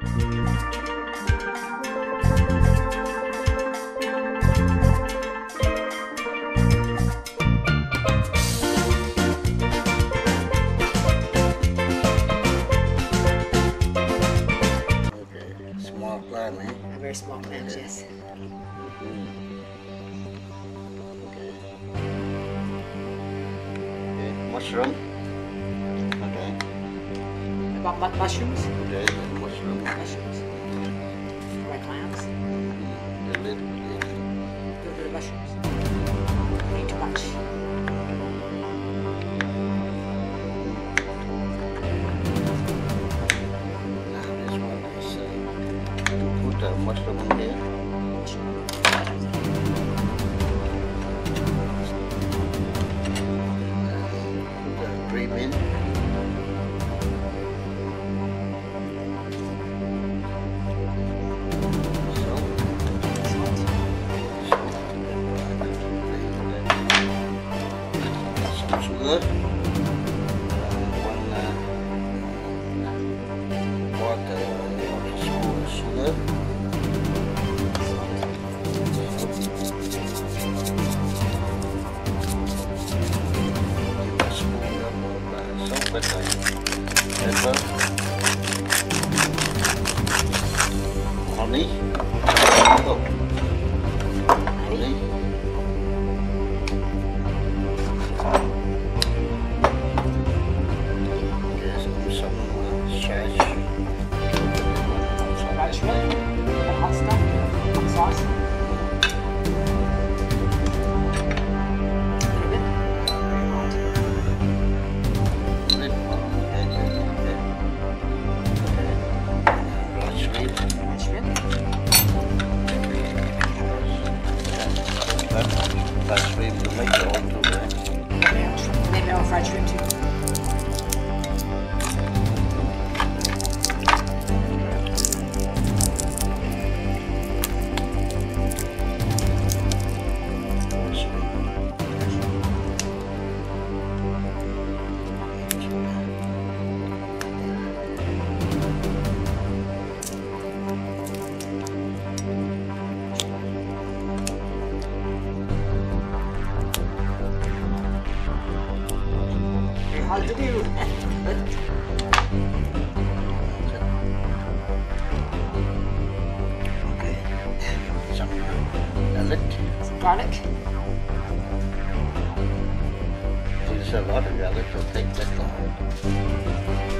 Eh? very small plants, yes. Okay. Okay. Mushroom. Okay. About mushrooms? Okay. Nations. want to do. garlic. Garlic. There's a lot of garlic, so take that off.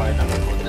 前なの